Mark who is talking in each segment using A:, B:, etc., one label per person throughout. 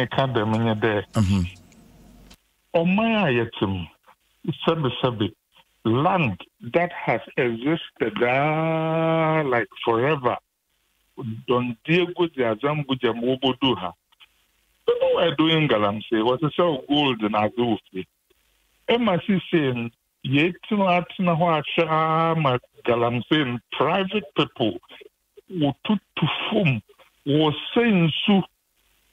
A: meka dɛm nyɛ dɛ ɔman a yɛte mu sɛbesɛbe land that has existed ah, like forever Don Diego de Azambu Jamobodu ha. You know what doing galamsey? What is so gold and azufi? Emma si saying yetin atina ho acha ma galamsey private people wo tutu fum wo saying so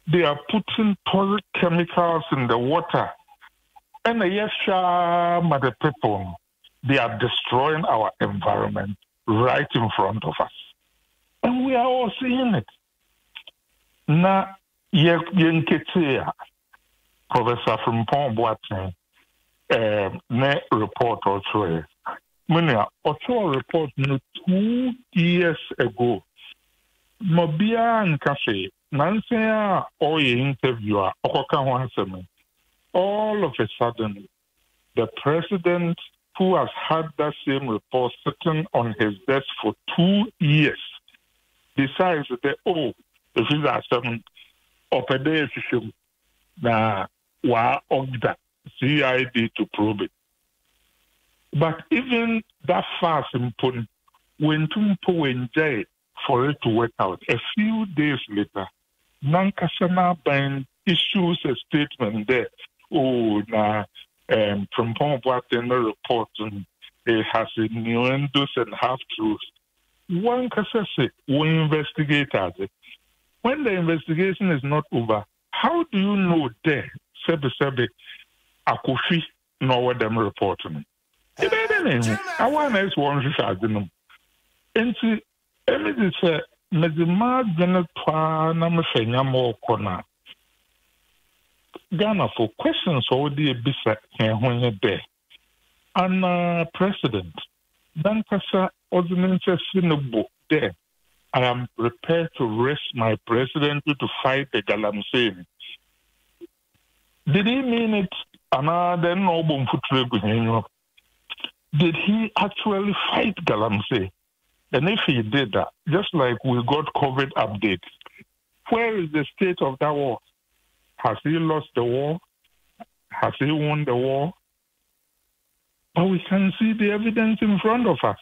A: they are putting toxic chemicals in the water. And yes, the people they are destroying our environment right in front of us. And we are all seeing it. Na yɛnkete Professor Frimpong Boateng um, ne report ɔtwerɛ. Mene ɔtwerɛ report no two years ago. Ma obiara nka Nanse a ɔyɛ interview a ɔkɔka ho asɛm all of a sudden the president who has had that same report sitting on his desk for two years decides that, oh, if it's asɛm ɔpɛ dɛ ɛhwehwɛ mu na waa ɔgda CID to probe it. But even that fast mpo no, wentu mpo wenjae for it to work out. A few days later, nankasa n'aban issues a statement there. Oh, na um, from the report, and it has innuendos and half truths. One can say we investigate it. When the investigation is not over, how do you know there, sebe sebe, akofi na ɔwɔ dɛm report no? Ebe de ne ho, awa na esi wɔn hwehwɛ ade no. Nti, emi de sɛ, mede maa dwene paa na mehwɛ nyama ɔkɔ na. Ghana for questions a wɔde ebisa hɛn ho yɛ dɛ, ana president, nankasa ɔdze ne nsa si ne bo dɛ, I am prepared to risk my presidency to fight the galamsey. Did he mean it? Another noble Did he actually fight galamsey? And if he did that, just like we got COVID updates, where is the state of that war? Has he lost the war? Has he won the war? But we can see the evidence in front of us.